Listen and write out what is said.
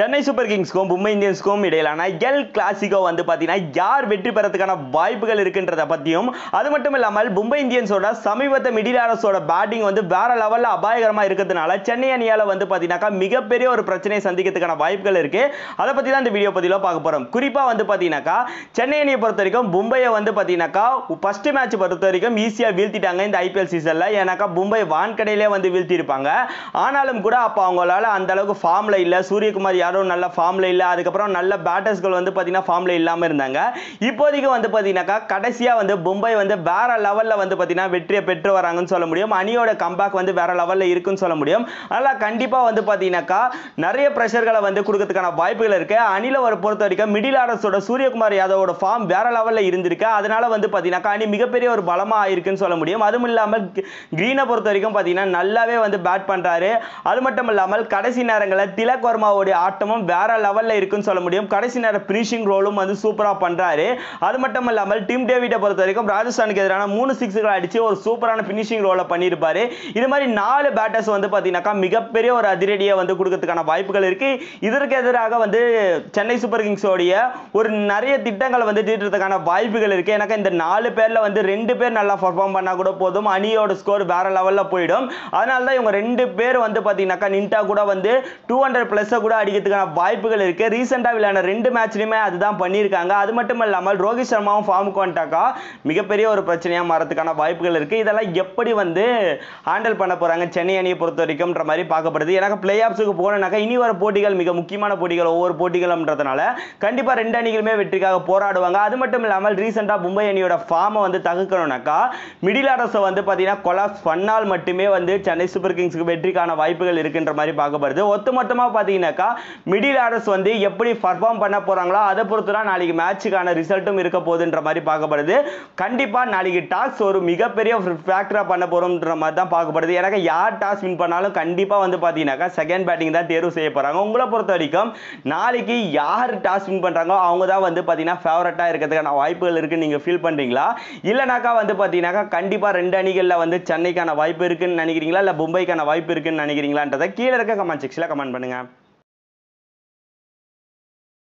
Chennai super கிங்ஸ்க்கும் மும்பை இந்தியன்ஸ்க்கும் இடையிலான எல் கிளாசிக்கோ வந்து பார்த்தீங்கன்னா யார் வெற்றி பெறதுக்கான வாய்ப்புகள் இருக்குன்றத பற்றியும் அது மட்டும் இல்லாமல் மும்பை இந்தியன்ஸோட சமீபத்தை மிடில் ஆர்டர்ஸோட பேட்டிங் வந்து வேற லெவலில் அபாயகரமாக இருக்கிறதுனால சென்னை அணியால் வந்து பார்த்தீங்கன்னாக்கா மிகப்பெரிய ஒரு பிரச்சனையை சந்திக்கிறதுக்கான வாய்ப்புகள் இருக்குது அதை பற்றி தான் இந்த வீடியோ பதிவில் பார்க்க போகிறோம் குறிப்பாக வந்து பார்த்தீங்கன்னாக்கா சென்னை அணியை பொறுத்த வரைக்கும் மும்பையை வந்து பார்த்தீங்கன்னாக்கா ஃபர்ஸ்ட் மேட்ச் பொறுத்த வரைக்கும் ஈஸியாக வீழ்த்திட்டாங்க இந்த ஐபிஎல் சீசனில் ஏன்னாக்கா மும்பை வான்கடையிலே வந்து வீழ்த்தியிருப்பாங்க. ஆனாலும் கூட அப்போ அவங்களால அந்த அளவுக்கு ஃபார்மில் இல்லை. சூரியகுமார் யாரும் நல்ல ஃபார்மில் இல்லை. அதுக்கப்புறம் நல்ல பேட்டர்ஸ்கள் வந்து பார்த்தீங்கன்னா ஃபார்மில் இல்லாமல் இருந்தாங்க. இப்போதைக்கு வந்து பார்த்தீங்கன்னாக்கா கடைசியாக வந்து மும்பை வந்து வேற லெவலில் வந்து பார்த்தீங்கன்னா வெற்றியை பெற்று வராங்கன்னு சொல்ல முடியும். அணியோட கம்பேக் வந்து வேற லெவலில் இருக்குன்னு சொல்ல முடியும். அதனால் கண்டிப்பாக வந்து பார்த்தீங்கன்னாக்கா நிறைய ப்ரெஷர்களை வந்து கொடுக்கறதுக்கான வாய்ப்புகள் இருக்கு. அணியில் ஒரு பொறுத்த வரைக்கும் மிடில் ஆர்டர்ஸோட சூரியகுமார் யாதவோட ஃபார்ம் வேற லெவலில் இருந்திருக்கு. அதனால வந்து பார்த்தீங்கன்னாக்கா அணி மிகப்பெரிய ஒரு பலமாக ஆயிருக்குன்னு சொல்ல முடியும். அதுவும் இல்லாமல் கிரீனை பொறுத்த வரைக்கும் பார்த்தீங்கன்னா நல்லாவே வந்து பேட் பண்ணுறாரு அது மட்டும் இல்லாமல் கடைசி நேரங்களில் திலக் வர்மாவுடைய ஆட்டமும் வேற லெவலில் இருக்குன்னு சொல்ல முடியும். கடைசி நேர ஃபினிஷிங் ரோலும் வந்து சூப்பராக பண்ணுறாரு அது மட்டும் இல்லாமல் டீம் டேவிட்டை பொறுத்த வரைக்கும் ராஜஸ்தானுக்கு எதிரான மூணு சிக்ஸுகளை அடிச்சு ஒரு சூப்பரான ஃபினிஷிங் ரோலை பண்ணியிருப்பாரு. இது மாதிரி நாலு பேட்டர்ஸ் வந்து பார்த்தீங்கன்னாக்கா மிகப்பெரிய ஒரு அதிரடியை வந்து கொடுக்கறதுக்கான வாய்ப்புகள் இருக்கு. இதற்கு எதிராக வந்து சென்னை சூப்பர் கிங்ஸோடைய ஒரு நிறைய திட்டங்களை வந்து தீட்டுறதுக்கான வாய்ப்புகள் இருக்கு. எனக்கு இந்த நாலு பேர்ல வந்து ரெண்டு பேர் நல்லா பர்ஃபார்ம் பண்ணா கூட போதும். அணியோட ஸ்கோர் வேற லெவல்ல போயிடும். அதனால தான் இவங்க ரெண்டு பேர் வந்து பார்த்தீங்கன்னாக்கா நின்ட்டா கூட வந்து டூ ஹண்ட்ரட் ப்ளஸ் கூட அடிக்கிறதுக்கான வாய்ப்புகள் இருக்கு. ரீசெண்டாக விளையாட ரெண்டு மேட்ச்லையுமே அதுதான் பண்ணியிருக்காங்க. அது மட்டும் இல்லாமல் ரோஹித் சர்மாவும் ஃபார்முக்கு வந்துட்டாக்கா மிகப்பெரிய ஒரு பிரச்சனையாக மாறதுக்கான வாய்ப்புகள் இருக்கு. இதெல்லாம் எப்படி வந்து ஹேண்டில் பண்ண போறாங்க? சென்னை அணியை பொறுத்த வரைக்கும்ன்ற மாதிரி பார்க்கப்படுது. எனக்கு பிளே ஆஃப்ஸுக்கு போனனாக்கா இனி வர போட்டிகள் மிக முக்கியமான போட்டிகள் ஒவ்வொரு போட்டிகளும்ன்றதுனால கண்டிப்பாக ரெண்டு அணிகளுமே வெற்றிக்காக போராடுவாங்க. அது மட்டும் இல்லாமல் ரீசெண்டாக மும்பை அணியோட ஃபார்மை வந்து தகுக்கணும்னாக்கா மிடில் ஆர்டர்ஸை வந்து பார்த்தீங்கன்னா கொலாப்ஸ் பண்ணால் மட்டுமே வந்து சென்னை சூப்பர் கிங்ஸுக்கு வெற்றிக்கான வாய்ப்புகள் இருக்குன்ற மாதிரி பார்க்கப்படுது. ஒத்து மொத்தமாக பார்த்தீங்கன்னாக்கா மிடில் ஆர்டர்ஸ் வந்து எப்படி பர்ஃபார்ம் பண்ண போகிறாங்களோ அதை பொறுத்து தான் நாளைக்கு மேட்சுக்கான ரிசல்ட்டும் இருக்க போகுதுன்ற மாதிரி பார்க்கப்படுது. கண்டிப்பாக நாளைக்கு டாஸ் ஒரு மிகப்பெரிய ஃபேக்டராக பண்ண போகிறோம்ன்ற மாதிரி தான் பார்க்கப்படுது. எனக்கு யார் டாஸ் வின் பண்ணாலும் கண்டிப்பாக வந்து பார்த்தீங்கன்னாக்கா செகண்ட் பேட்டிங் தான் தேர்வு செய்ய போகிறாங்க உங்களை பொறுத்த வரைக்கும் நாளைக்கு யார் டாஸ் வின் பண்ணுறாங்களோ அவங்க தான் வந்து பார்த்தீங்கன்னா ஃபேவரட்டாக இருக்கிறதுக்கான வாய்ப்புகள் இருக்குன்னு நீங்கள் ஃபீல் பண்ணுறீங்களா இல்லைனாக்கா வந்து பார்த்தீங்கன்னாக்கா கண்டிப்பாக ரெண்டு அணிகளில் வந்து சென்னைக்கான வாய்ப்பு இருக்குன்னு நினைக்கிறீங்களா? இல்லை மும்பைக்கான வாய்ப்பு இருக்குன்னு நினைக்கிறீங்களான்றதை கீழே இருக்க கமெண்ட் செக்ஷனில் கமெண்ட் பண்ணுங்கள்